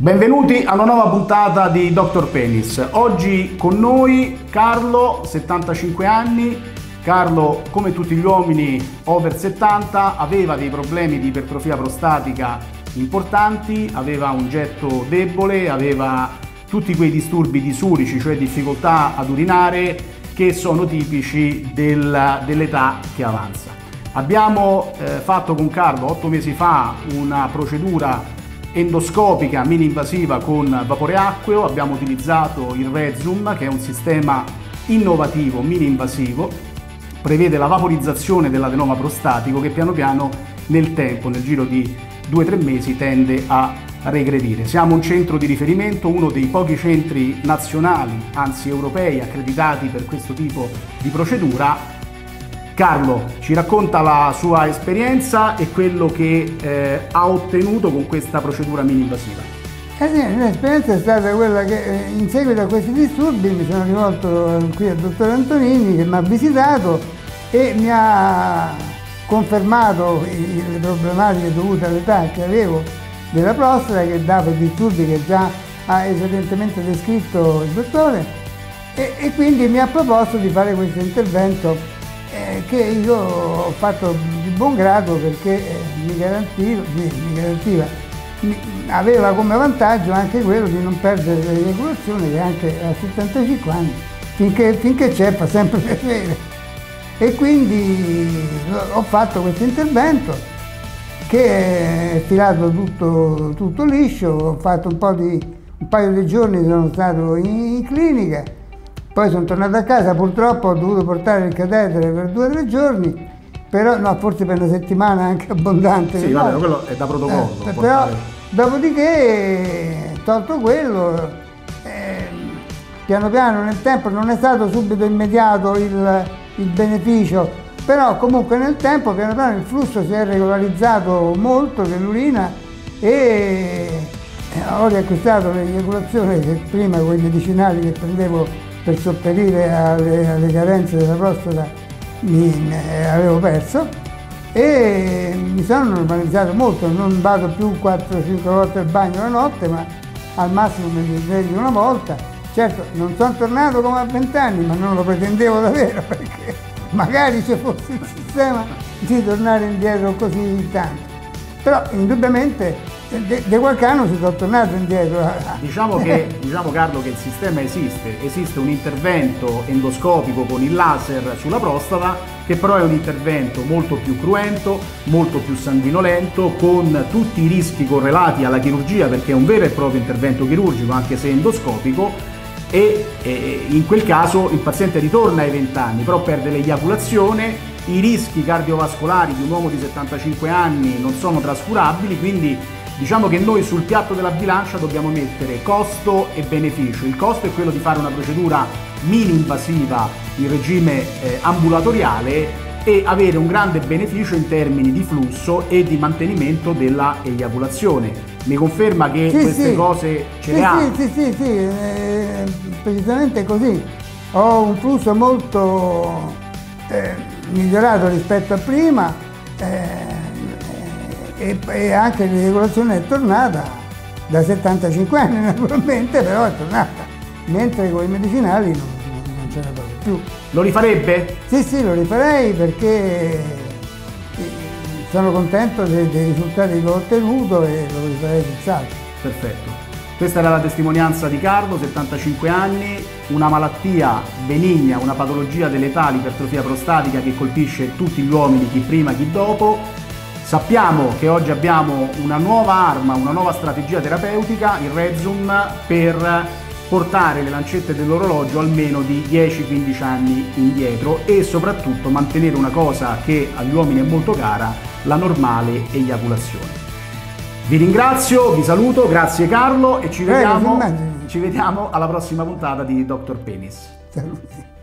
Benvenuti alla nuova puntata di Dr. Penis. Oggi con noi Carlo, 75 anni. Carlo, come tutti gli uomini over 70, aveva dei problemi di ipertrofia prostatica importanti, aveva un getto debole, aveva tutti quei disturbi disurici, cioè difficoltà ad urinare, che sono tipici del, dell'età che avanza. Abbiamo eh, fatto con Carlo otto mesi fa una procedura endoscopica mini invasiva con vapore acqueo, abbiamo utilizzato il Rezum che è un sistema innovativo mini invasivo, prevede la vaporizzazione dell'adenoma prostatico che piano piano nel tempo, nel giro di 2-3 mesi, tende a regredire. Siamo un centro di riferimento, uno dei pochi centri nazionali, anzi europei, accreditati per questo tipo di procedura Carlo ci racconta la sua esperienza e quello che eh, ha ottenuto con questa procedura mini-invasiva. Eh sì, l'esperienza è stata quella che eh, in seguito a questi disturbi mi sono rivolto qui al dottor Antonini che mi ha visitato e mi ha confermato le problematiche dovute all'età che avevo della prostata che dava i disturbi che già ha esattamente descritto il dottore e, e quindi mi ha proposto di fare questo intervento eh, che io ho fatto di buon grado perché eh, mi, garantiva, mi, garantiva aveva come vantaggio anche quello di non perdere l'eiaculazione che anche a 75 anni, finché, finché c'è fa sempre piacere. E quindi ho fatto questo intervento che è filato tutto, tutto liscio, ho fatto un, di, un paio di giorni sono stato in, in clinica poi sono tornato a casa, purtroppo ho dovuto portare il catetere per due o tre giorni, però no, forse per una settimana anche abbondante. Sì, vabbè, quello è da protocollo. Eh, però, dopodiché, tolto quello, eh, piano piano nel tempo non è stato subito immediato il, il beneficio, però comunque nel tempo piano piano il flusso si è regolarizzato molto dell'urina e ho riacquistato l'eiaculazione che prima con i medicinali che prendevo per sopperire alle, alle carenze della prostata mi, avevo perso e mi sono normalizzato molto, non vado più 4-5 volte al bagno la notte, ma al massimo mi sveglio una volta. Certo, non sono tornato come a 20 anni, ma non lo pretendevo davvero perché magari ci fosse il sistema di tornare indietro così tanto. Però indubbiamente di qualche anno si sono tornato indietro. Diciamo, che, diciamo Carlo che il sistema esiste, esiste un intervento endoscopico con il laser sulla prostata che però è un intervento molto più cruento, molto più sanguinolento, con tutti i rischi correlati alla chirurgia perché è un vero e proprio intervento chirurgico anche se endoscopico e, e in quel caso il paziente ritorna ai 20 anni, però perde l'eiaculazione, i rischi cardiovascolari di un uomo di 75 anni non sono trascurabili, quindi Diciamo che noi sul piatto della bilancia dobbiamo mettere costo e beneficio. Il costo è quello di fare una procedura mini invasiva in regime eh, ambulatoriale e avere un grande beneficio in termini di flusso e di mantenimento della eiaculazione. Mi conferma che sì, queste sì. cose ce sì, le ha? Sì, sì, sì, eh, precisamente così. Ho un flusso molto eh, migliorato rispetto a prima. E, e anche l'irregolazione è tornata da 75 anni naturalmente, però è tornata, mentre con i medicinali non, non c'era proprio più. Lo rifarebbe? Sì, sì, lo rifarei perché eh, sono contento dei, dei risultati che ho ottenuto e lo rifarei senz'altro. Perfetto. Questa era la testimonianza di Carlo, 75 anni, una malattia benigna, una patologia dell'età, l'ipertrofia prostatica che colpisce tutti gli uomini, chi prima, chi dopo, Sappiamo che oggi abbiamo una nuova arma, una nuova strategia terapeutica, il Redzum, per portare le lancette dell'orologio almeno di 10-15 anni indietro e soprattutto mantenere una cosa che agli uomini è molto cara, la normale eiaculazione. Vi ringrazio, vi saluto, grazie Carlo e ci vediamo, ci vediamo alla prossima puntata di Dr. Penis. Saluti.